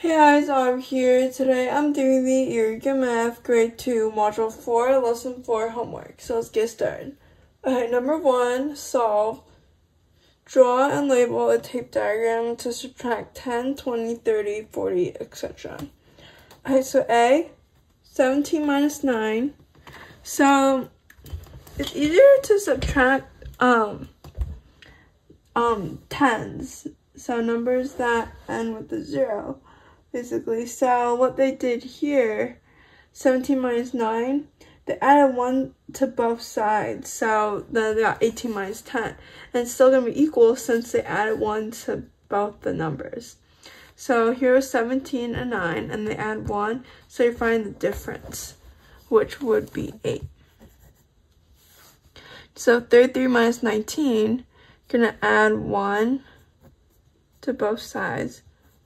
Hey guys, I'm here. Today I'm doing the Eureka Math Grade 2 Module 4 Lesson 4 homework. So let's get started. Alright, number 1, solve. Draw and label a tape diagram to subtract 10, 20, 30, 40, etc. Alright, so A, 17 minus 9. So it's easier to subtract um um tens. So numbers that end with a zero basically. So what they did here, 17 minus 9, they added 1 to both sides. So then they got 18 minus 10. And it's still going to be equal since they added 1 to both the numbers. So here's 17 and 9, and they add 1. So you find the difference, which would be 8. So 33 minus 19, you're going to add 1 to both sides.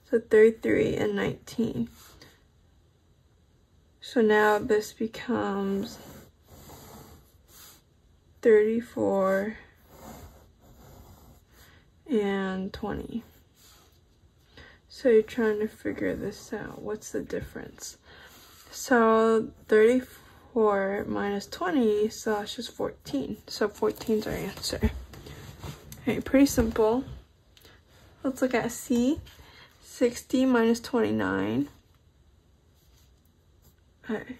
So 33 and 19. So now this becomes 34 and 20. So you're trying to figure this out. What's the difference? So 34 minus 20, so that's just 14. So 14 is our answer. Okay, pretty simple. Let's look at C. 60 minus 29. Okay.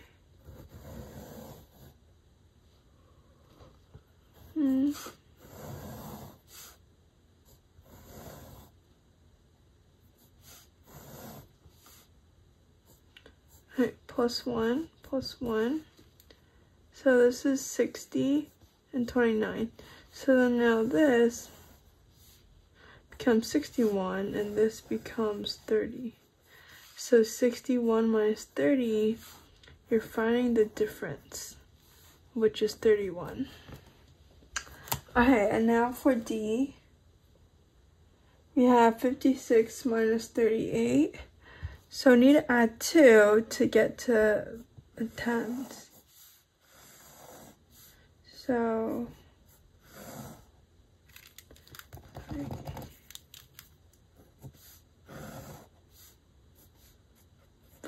Hmm. Plus 1, plus 1. So this is 60 and 29. So then now this becomes 61 and this becomes 30. So 61 minus 30, you're finding the difference, which is 31. Okay, and now for D, we have 56 minus 38. So we need to add 2 to get to the tens. So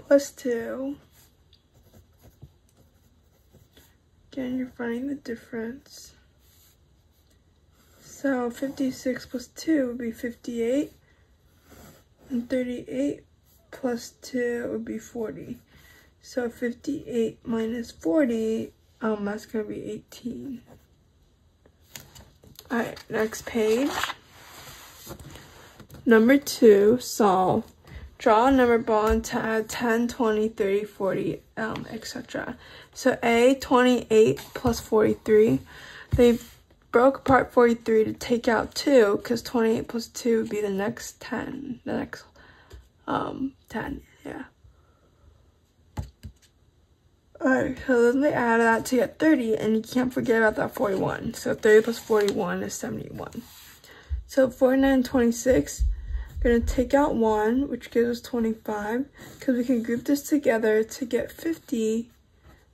plus 2. Again, you're finding the difference. So 56 plus 2 would be 58. And 38 plus 2 would be 40. So 58 minus 40, um, that's to be 18. Alright, next page. Number 2, solve. Draw a number bond to add 10, 20, 30, 40, um, etc. So A, 28 plus 43. They broke apart 43 to take out 2 because 28 plus 2 would be the next 10. The next um, 10, yeah. Alright, so then they add that to get 30, and you can't forget about that 41. So 30 plus 41 is 71. So 49 26 we're going to take out 1, which gives us 25, because we can group this together to get 50,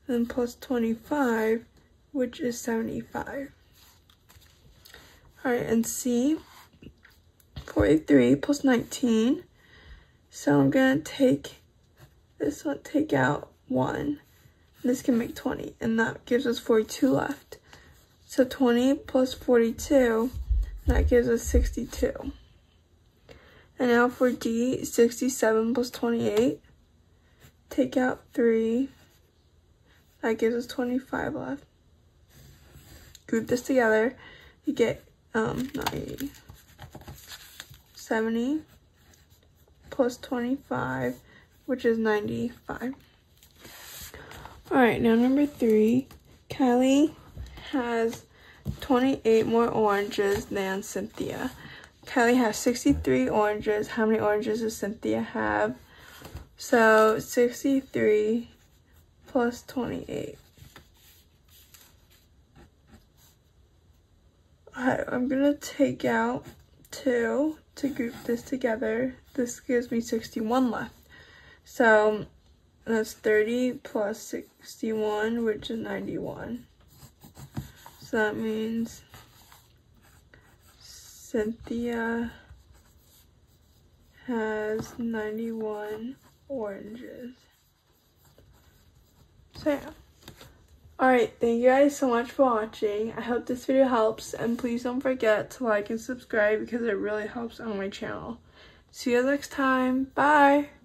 then plus 25, which is 75. Alright, and C, 43 plus 19. So I'm going to take this one, take out 1. This can make 20, and that gives us 42 left. So 20 plus 42, that gives us 62. And now for D, 67 plus 28. Take out 3. That gives us 25 left. Group this together. You get um, not 80. 70 plus 25, which is 95. Alright, now number 3. Kylie has 28 more oranges than Cynthia. Kelly has 63 oranges. How many oranges does Cynthia have? So 63 plus 28. Alright, I'm gonna take out 2 to group this together. This gives me 61 left. So that's 30 plus 61, which is 91. So that means Cynthia has 91 oranges. So yeah. Alright, thank you guys so much for watching. I hope this video helps and please don't forget to like and subscribe because it really helps on my channel. See you next time. Bye!